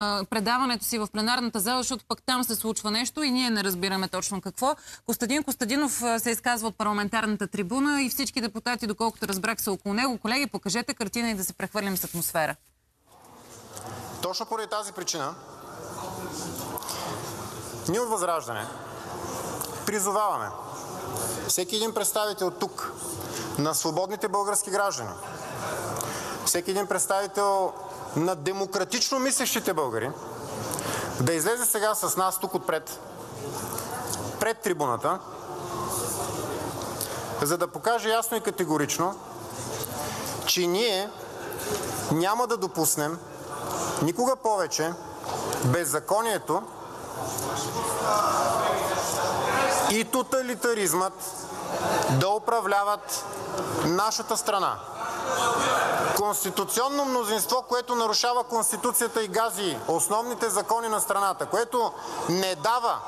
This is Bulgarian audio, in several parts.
предаването си в пленарната зала, защото пък там се случва нещо и ние не разбираме точно какво. Костадин Костадинов се изказва от парламентарната трибуна и всички депутати, доколкото разбрах, са около него. Колеги, покажете картина и да се прехвърлим с атмосфера. Точно поради тази причина ние от ВЪЗРАЖДАНЕ призоваваме всеки един представител тук на свободните български граждани, всеки един представител на демократично мислещите българи да излезе сега с нас тук отпред, пред трибуната, за да покаже ясно и категорично, че ние няма да допуснем никога повече беззаконието и тоталитаризмът да управляват нашата страна. Конституционно мнозинство, което нарушава Конституцията и гази основните закони на страната, което не дава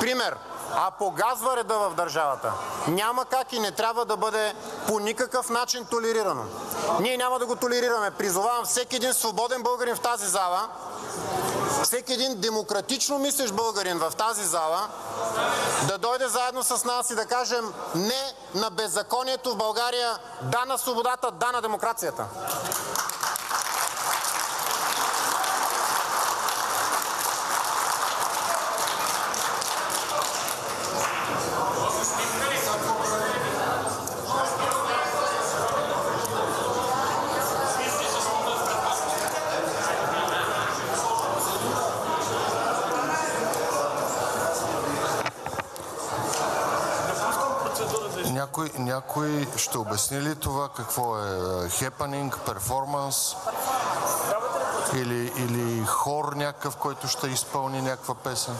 пример, а погазва реда в държавата, няма как и не трябва да бъде по никакъв начин толерирано. Ние няма да го толерираме. Призовавам всеки един свободен българин в тази зала, всеки един демократично мислещ българин в тази зала да дойде заедно с нас и да кажем не на беззаконието в България, да на свободата, да на демокрацията. Някой, някой ще обясни ли това какво е хепанинг, перформанс или, или хор някакъв, който ще изпълни някаква песен?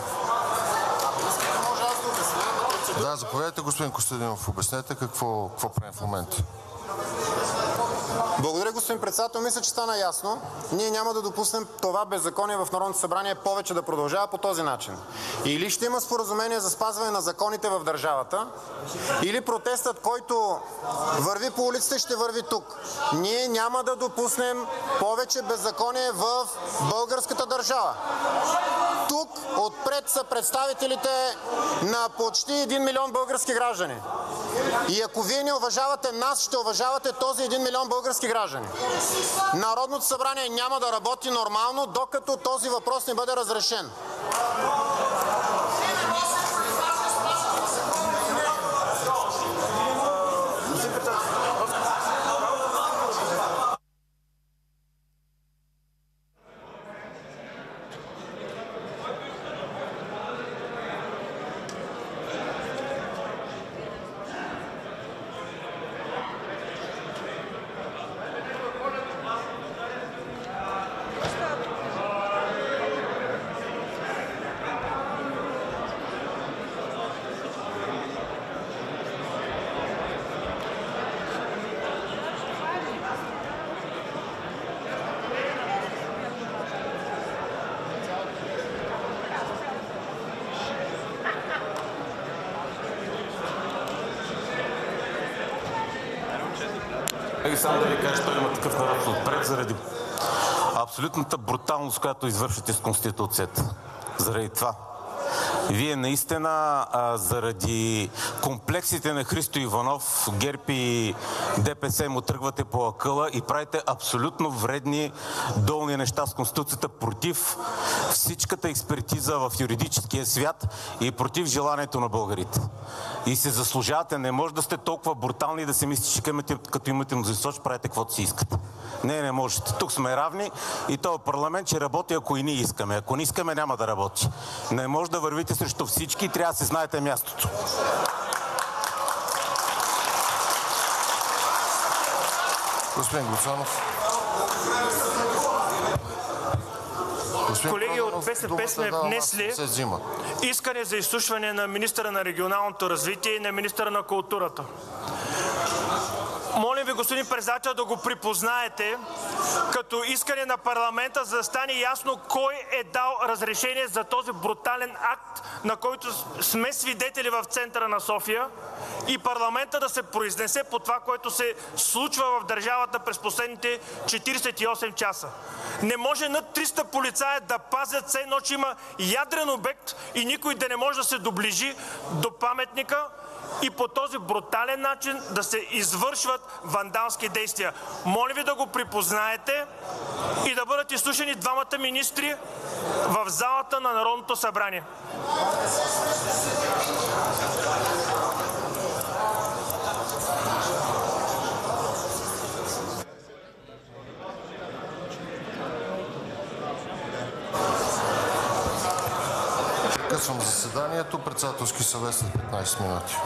Да, заповядайте, господин Костадинов. Обяснете какво, какво правим в момента. Благодаря, господин Председател. Мисля, че стана ясно. Ние няма да допуснем това беззаконие в Народното събрание повече да продължава по този начин. Или ще има споразумение за спазване на законите в държавата, или протестът, който върви по улиците, ще върви тук. Ние няма да допуснем повече беззаконие в българската държава. Тук отпред са представителите на почти 1 милион български граждани. И ако Вие не уважавате нас, ще уважавате този 1 милион български граждани. Народното събрание няма да работи нормално, докато този въпрос не бъде разрешен. И само да ви кажа, той има такъв народ отпред заради абсолютната бруталност, която извършвате с Конституцията. Заради това. Вие наистина а, заради комплексите на Христо Иванов, ГЕРБ и ДПС му тръгвате по акъла и правите абсолютно вредни долни неща с Конституцията против всичката експертиза в юридическия свят и против желанието на българите. И се заслужавате. Не може да сте толкова брутални и да се мислите, че имате, като имате мнозинство, ще правите каквото си искате. Не, не можете. Тук сме равни и този парламент ще работи, ако и ние искаме. Ако не искаме, няма да работи. Не може да вървите срещу всички и трябва да си знаете мястото. Господин Гуцанов. Колеги от БСП сме внесли искане за изслушване на министъра на регионалното развитие и на министъра на културата. Молим ви, господин председател, да го припознаете като искане на парламента, за да стане ясно кой е дал разрешение за този брутален акт, на който сме свидетели в центъра на София и парламента да се произнесе по това, което се случва в държавата през последните 48 часа. Не може над 300 полицая да пазят все едно, че има ядрен обект и никой да не може да се доближи до паметника и по този брутален начин да се извършват вандалски действия. Моля ви да го припознаете и да бъдат изслушани двамата министри в залата на Народното събрание. Късвам заседанието. Председателски съвет след 15 минути.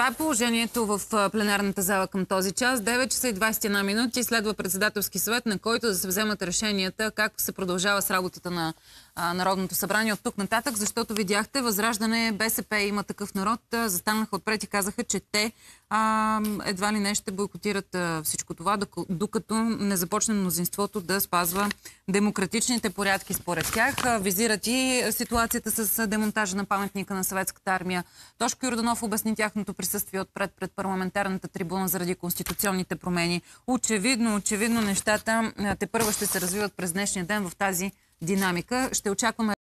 Това е положението в пленарната зала към този час. 9 часа и 21 минути следва председателски съвет, на който да се вземат решенията как се продължава с работата на Народното събрание от тук нататък, защото видяхте, Възраждане, БСП има такъв народ, застанаха отпред и казаха, че те а, едва ли не ще бойкотират а, всичко това, докато не започне мнозинството да спазва демократичните порядки според тях. Визират и ситуацията с демонтажа на паметника на съветската армия. Тошко Йорданов обясни тяхното присъствие отпред пред парламентарната трибуна заради конституционните промени. Очевидно, очевидно нещата те първо ще се развиват през днешния ден в тази динамика. Ще очакваме